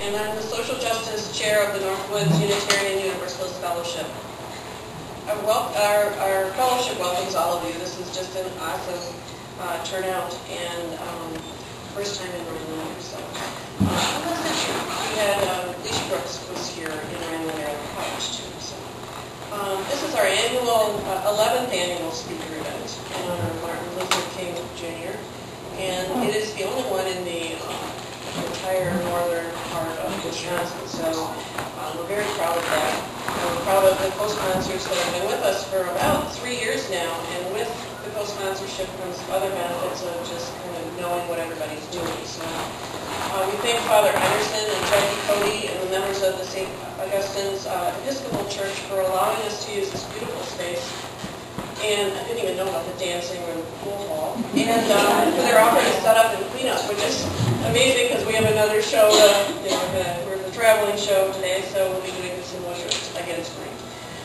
and I'm the Social Justice Chair of the Northwoods Unitarian Universalist Fellowship. Our, wel- our, our fellowship welcomes all of you. This is just an awesome uh, turnout and um, first time in Rhinelander, so. Uh? We had, uh, Alicia Brooks was here in at the college too, so. Um, This is our annual, uh, 11th annual speaker event in honor of Martin Luther King Jr. And it is the only one in the uh, entire northern part Wisconsin, so uh, we're very proud of that. And We're proud of the co-sponsors that have been with us for about three years now, and with the co-sponsorship comes other benefits of just kind of knowing what everybody's doing. So uh, we thank Father Anderson and Jackie Cody and the members of the St. Augustine's uh, Episcopal Church for allowing us to use this beautiful space. And I didn't even know about the dancing or the pool hall. And uh, for their offering to set up and clean up, which is amazing because we have another show, uh, the traveling show today, so we'll be doing some more again tonight.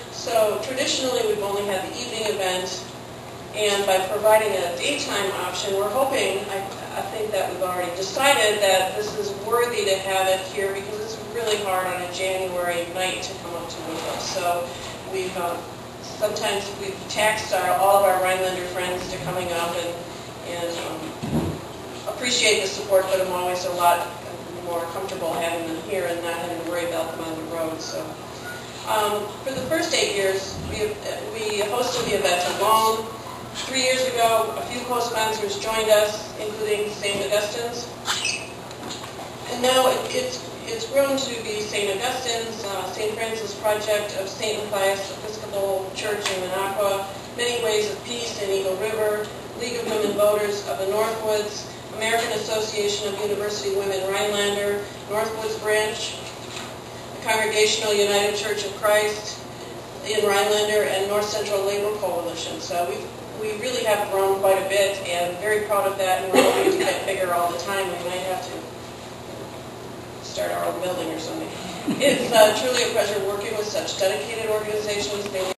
So traditionally, we've only had the evening event, and by providing a daytime option, we're hoping, I, I think that we've already decided that this is worthy to have it here because it's really hard on a January night to come up to Woodville. So we've, um, sometimes we've taxed our, all of our Rhinelander friends to coming up and, and um, appreciate the support, but I'm always a lot more comfortable having them here and not having to worry about them on the road, so. Um, For the first eight years, we we hosted the event alone. Three years ago, a few co-sponsors joined us, including St. Augustine's. And now it- it's it's grown to be St. Augustine's, uh, St. Francis Project of St. Matthias Episcopal Church in Minocqua, Many Ways of Peace in Eagle River, League of Women Voters of the Northwoods, American Association of University Women Rhinelander, Northwoods Branch, the Congregational United Church of Christ in Rhinelander, and North Central Labor Coalition. So we we really have grown quite a bit, and very proud of that, and we're hoping to get bigger all the time. We might have to start our own building or something. It's uh, truly a pleasure working with such dedicated organizations. They